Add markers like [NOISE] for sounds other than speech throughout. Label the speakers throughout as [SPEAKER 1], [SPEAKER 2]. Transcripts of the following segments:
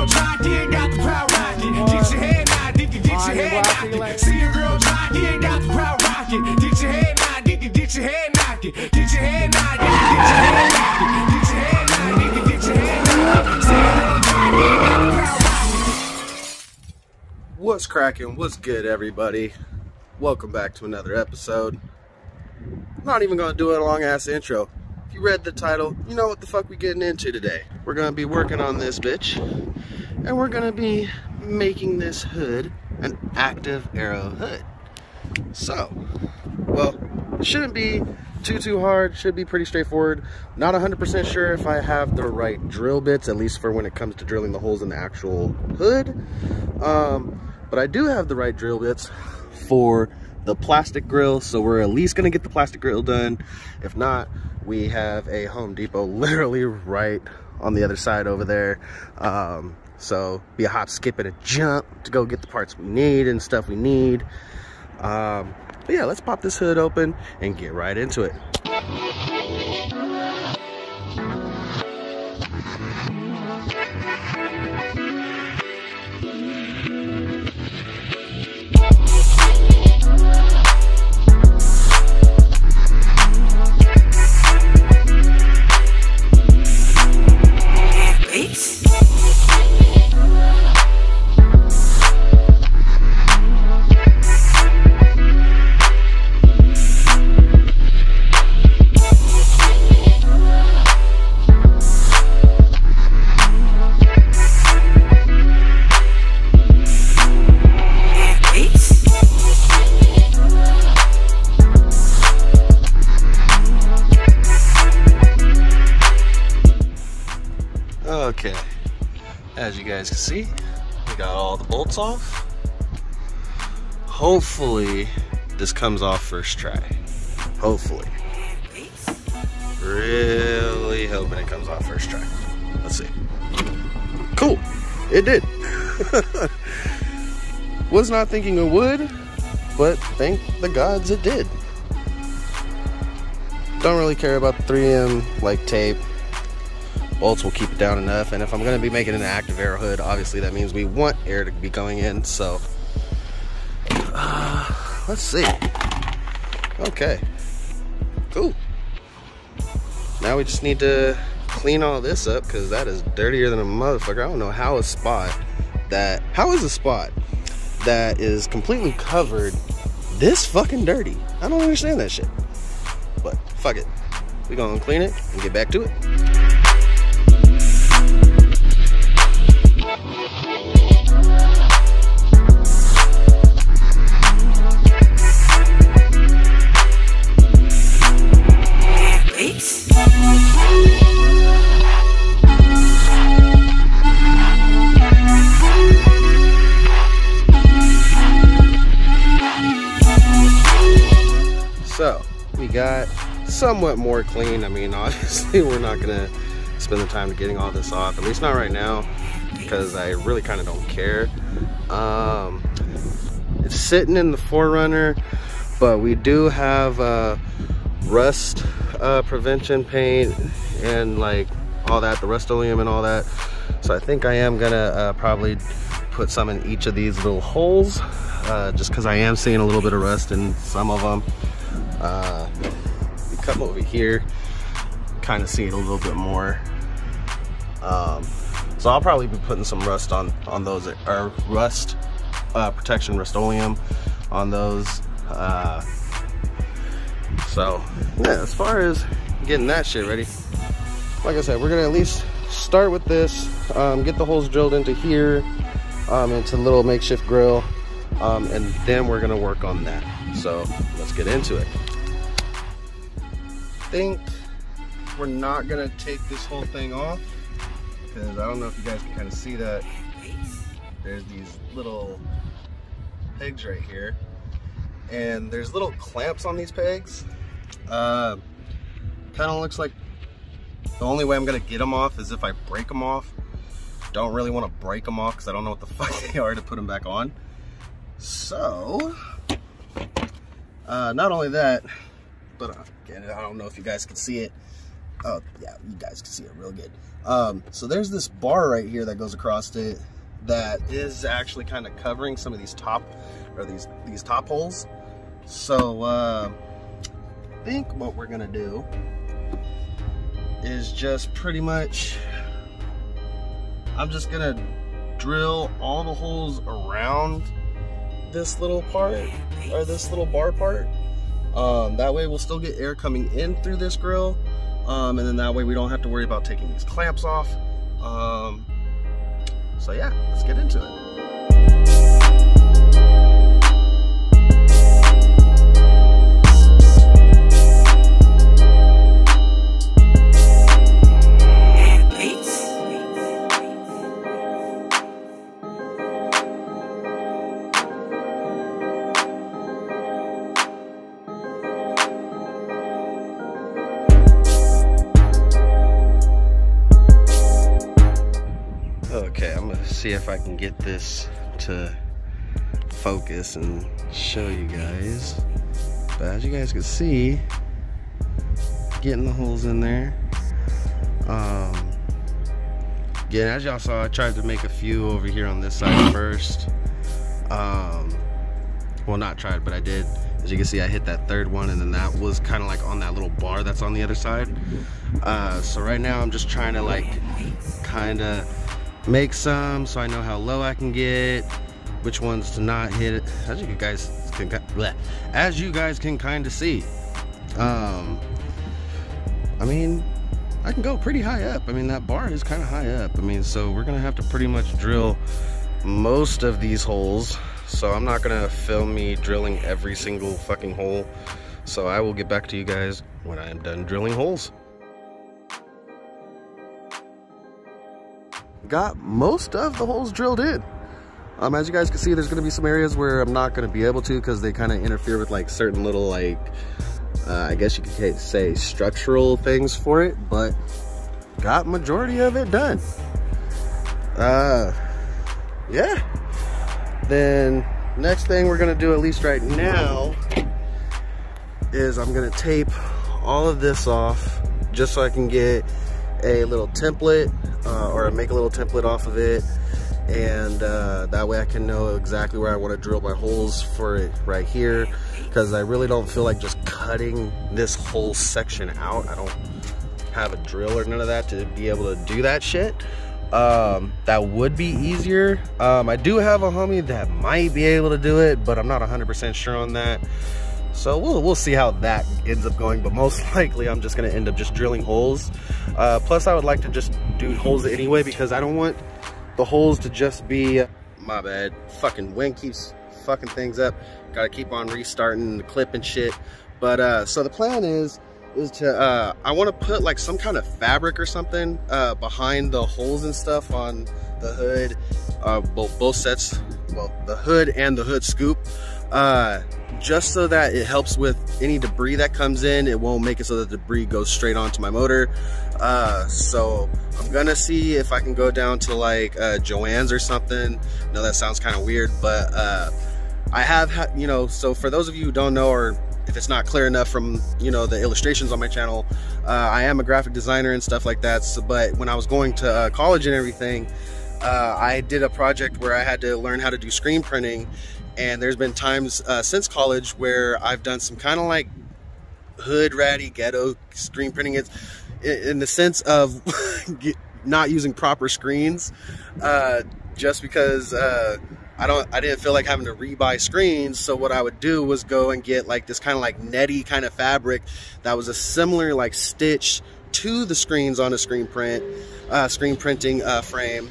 [SPEAKER 1] See a girl try, yeah, got the proud rocket. Get your head now, get your, get your head knocked. See a girl try, yeah, got the proud rocket. Get your head now, get your, get your head knocked. Get your head now, get your, get your head knocked. Get your head now, get get your head knocked. See a girl try, yeah, got the proud rocket.
[SPEAKER 2] What's cracking? What's good, everybody? Welcome back to another episode. I'm not even gonna do a long ass intro. If you read the title, you know what the fuck we getting into today. We're gonna be working on this bitch, and we're gonna be making this hood an active arrow hood. So, well, it shouldn't be too too hard. Should be pretty straightforward. Not 100% sure if I have the right drill bits, at least for when it comes to drilling the holes in the actual hood. Um, but I do have the right drill bits for the plastic grill so we're at least gonna get the plastic grill done if not we have a home depot [LAUGHS] literally right on the other side over there. Um, so be a hop skip and a jump to go get the parts we need and stuff we need. Um, but yeah let's pop this hood open and get right into it guys can see, we got all the bolts off. Hopefully, this comes off first try. Hopefully. Really hoping it comes off first try. Let's see. Cool, it did. [LAUGHS] Was not thinking it would, but thank the gods it did. Don't really care about the 3M like tape bolts will keep it down enough and if I'm gonna be making an active air hood obviously that means we want air to be going in so uh, let's see. Okay. Cool now we just need to clean all this up because that is dirtier than a motherfucker. I don't know how a spot that how is a spot that is completely covered this fucking dirty? I don't understand that shit. But fuck it. We gonna clean it and get back to it So we got somewhat more clean. I mean, [LAUGHS] obviously we're not gonna spend the time getting all this off, at least not right now, because I really kind of don't care. Um, it's sitting in the 4Runner, but we do have uh, rust uh, prevention paint and like all that, the Rust-Oleum and all that. So I think I am gonna uh, probably put some in each of these little holes, uh, just because I am seeing a little bit of rust in some of them. Uh, you come over here, kind of see it a little bit more. Um, so I'll probably be putting some rust on on those, or rust uh, protection Rust-Oleum on those. Uh, so yeah, as far as getting that shit ready, like I said, we're gonna at least start with this, um, get the holes drilled into here, um, into the little makeshift grill, um, and then we're gonna work on that. So let's get into it. I think we're not gonna take this whole thing off because I don't know if you guys can kind of see that. There's these little pegs right here, and there's little clamps on these pegs. Uh, kind of looks like the only way I'm gonna get them off is if I break them off. Don't really want to break them off because I don't know what the [LAUGHS] fuck they are to put them back on. So, uh, not only that, but uh, again, I don't know if you guys can see it. oh yeah, you guys can see it real good. Um, so there's this bar right here that goes across it that is actually kind of covering some of these top or these these top holes. So uh, I think what we're gonna do is just pretty much I'm just gonna drill all the holes around this little part or this little bar part. Um, that way we'll still get air coming in through this grill. Um, and then that way we don't have to worry about taking these clamps off. Um, so yeah, let's get into it. See if I can get this to focus and show you guys. But as you guys can see, getting the holes in there. Um, again, as y'all saw, I tried to make a few over here on this side first. Um, well, not tried, but I did. As you can see, I hit that third one, and then that was kind of like on that little bar that's on the other side. Uh, so right now, I'm just trying to like kind of make some so I know how low I can get, which ones to not hit it. As you guys can, bleh, as you guys can kind of see. Um, I mean, I can go pretty high up. I mean, that bar is kind of high up. I mean, so we're gonna have to pretty much drill most of these holes. So I'm not gonna film me drilling every single fucking hole. So I will get back to you guys when I am done drilling holes. Got most of the holes drilled in. Um, as you guys can see, there's gonna be some areas where I'm not gonna be able to because they kind of interfere with like certain little like, uh, I guess you could say structural things for it, but got majority of it done. Uh, yeah. Then next thing we're gonna do at least right now is I'm gonna tape all of this off just so I can get a little template uh, or make a little template off of it. And uh, that way I can know exactly where I want to drill my holes for it right here. Because I really don't feel like just cutting this whole section out. I don't have a drill or none of that to be able to do that shit. Um, that would be easier. Um, I do have a homie that might be able to do it but I'm not 100% sure on that so we'll, we'll see how that ends up going, but most [LAUGHS] likely I'm just gonna end up just drilling holes. Uh, plus I would like to just do holes anyway because I don't want the holes to just be, my bad, fucking wind keeps fucking things up. Gotta keep on restarting the clip and shit. But uh, so the plan is, is to, uh, I wanna put like some kind of fabric or something uh, behind the holes and stuff on the hood, uh, both, both sets, well, the hood and the hood scoop. Uh, just so that it helps with any debris that comes in. It won't make it so that the debris goes straight onto my motor. Uh, so I'm gonna see if I can go down to like uh, Joann's or something. I know that sounds kind of weird, but uh, I have, you know, so for those of you who don't know or if it's not clear enough from, you know, the illustrations on my channel, uh, I am a graphic designer and stuff like that. So, but when I was going to uh, college and everything, uh, I did a project where I had to learn how to do screen printing and there's been times uh, since college where I've done some kind of like hood ratty ghetto screen printing. It's in the sense of [LAUGHS] not using proper screens, uh, just because uh, I don't, I didn't feel like having to rebuy screens. So what I would do was go and get like this kind of like netty kind of fabric that was a similar like stitch to the screens on a screen print, uh, screen printing uh, frame.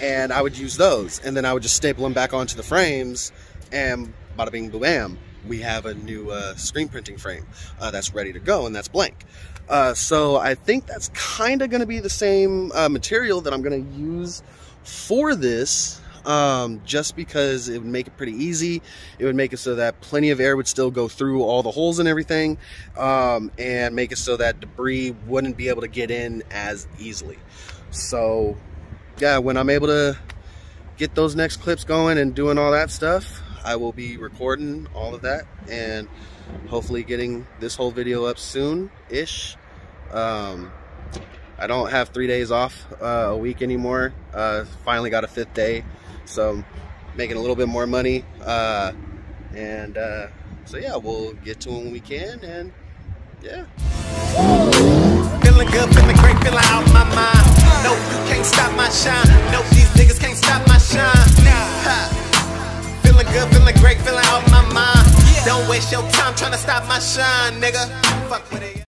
[SPEAKER 2] And I would use those and then I would just staple them back onto the frames and bada bing bam, we have a new uh, screen printing frame uh, that's ready to go and that's blank. Uh, so I think that's kind of going to be the same uh, material that I'm going to use for this um, just because it would make it pretty easy. It would make it so that plenty of air would still go through all the holes and everything um, and make it so that debris wouldn't be able to get in as easily. So yeah, when I'm able to get those next clips going and doing all that stuff, I will be recording all of that and hopefully getting this whole video up soon-ish. Um, I don't have three days off uh, a week anymore. Uh, finally got a fifth day, so I'm making a little bit more money. Uh, and uh, so yeah, we'll get to them when we can, and yeah.
[SPEAKER 3] Feeling good, feeling great, feeling out my mind. No, you can't stop my shine. No, these niggas can't stop my shine. Nah feeling great, feeling out my mind. Don't waste your time trying to stop my shine, nigga. Fuck with it.